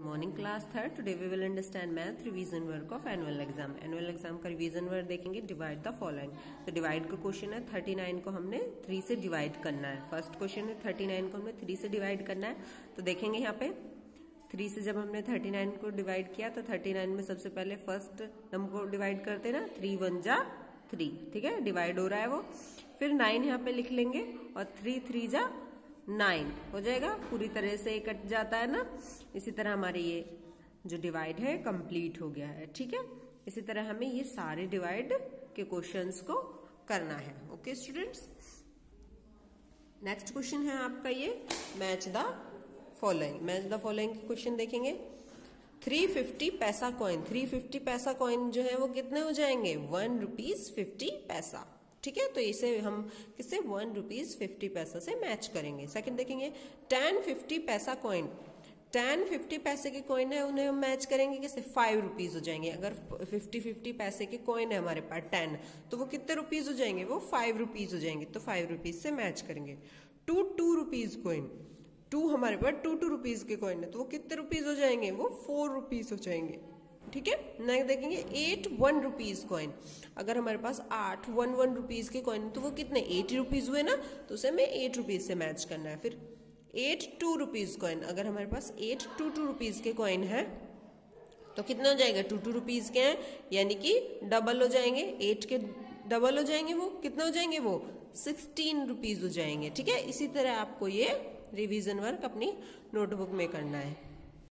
Morning class third today we will understand math revision work of annual exam annual exam का revision work देखेंगे divide the following तो divide का question है thirty nine को हमने three से divide करना है. फ़र्स्ट क्वेश्चन है थर्टी नाइन को हमने थ्री से डिवाइड करना है. तो देखेंगे यहाँ पे थ्री से जब हमने थर्टी नाइन को डिवाइड किया तो थर्टी नाइन में सबसे पहले फ़र्स्ट नंबर को डिवाइड करते ना थ्री वन जा थ्री ठीक है? डिवाइड हो रहा है वो. फिर नाइन यहाँ पे लिख लेंगे और थ्री थ्री जा नाइन। हो जाएगा? पूरी तरह से कट जाता है ना? इसी तरह हमारे ये जो डिवाइड है कंप्लीट हो गया है, ठीक है? इसी तरह हमें ये सारे डिवाइड के क्वेश्चंस को करना है। ओके स्टूडेंट्स नेक्स्ट क्वेश्चन है आपका ये match the following match the following question देखेंगे। 350 पैसा कॉइन 350 पैसा कॉइन जो है वो कितने हो जाएँगे? वन रुपीज़ फिफ्टी पैसा। ठीक है? तो इसे हम किससे? वन रुपीज़ फिफ्टी पैसा से मैच करेंगे। सेकंड देखेंगे टेन फिफ्टी पैसा कॉइन टेन फिफ्टी पैसे के कॉइन है, उन्हें हम मैच करेंगे किससे? फाइव रुपीज़ हो जाएँगे। अगर फिफ्टी फिफ्टी पैसे के कॉइन है हमारे पास टेन तो वो कितने रुपीज़ हो जाएँगे? वो फाइव रुपीज़ हो जाएँगे तो फाइव रुपीज़ से मैच करेंगे। Two two rupees coin two हमारे पास टू टू रुपीज़ के कॉइन है तो वो कितने रुपीज़ हो जाएँगे? वो फोर रुपीज़ हो जाएँगे। ठीक है? नेक्स्ट देखेंगे एट वन रुपीज़ कॉइन अगर हमारे पास आठ वन वन रुपीज़ के कॉइन तो वो कितने? एटी रुपीज़ हुए ना? तो उसे हमें एट रुपीज़ से मैच करना है। फिर एट टू रुपीज़ कॉइन अगर हमारे पास एट टू टू रुपीज़ के कॉइन है तो कितना हो जाएगा? टू टू रुपीज़ के हैं, यानी कि डबल हो जाएँगे। एट के डबल हो जाएँगे वो। कितना हो जाएँगे वो? सिक्सटीन रुपीज़ हो जाएँगे। ठीक है? इसी तरह आपको ये रिविजन वर्क अपनी नोटबुक में करना है।